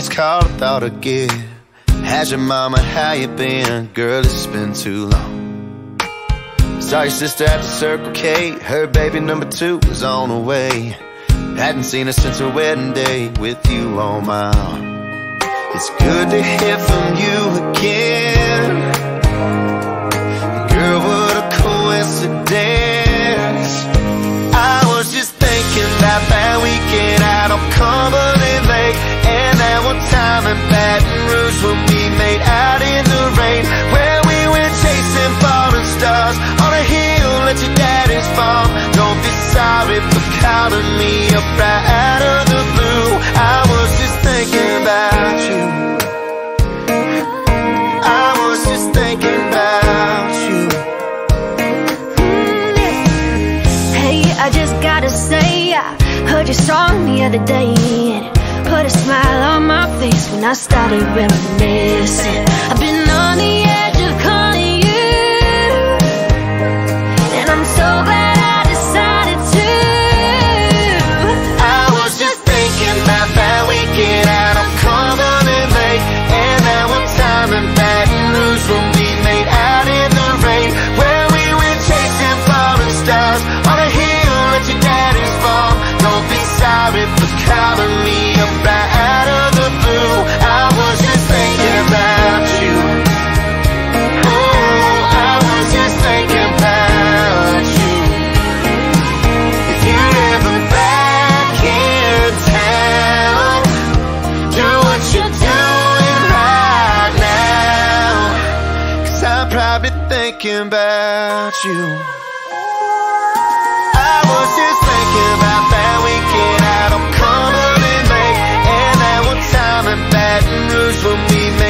last call I thought I'd get. How's your mama, how you been? Girl, it's been too long. Saw your sister at the Circle K. Her baby number two was on the way. Hadn't seen her since her wedding day with you on my arm. It's good to hear from you again. Girl, what a coincidence. I was just thinking about that weekend out heard your song the other day. And put a smile on my face when I started reminiscing. thinking about you. I was just thinking about that weekend Lake, and that one time in Baton Rouge when we.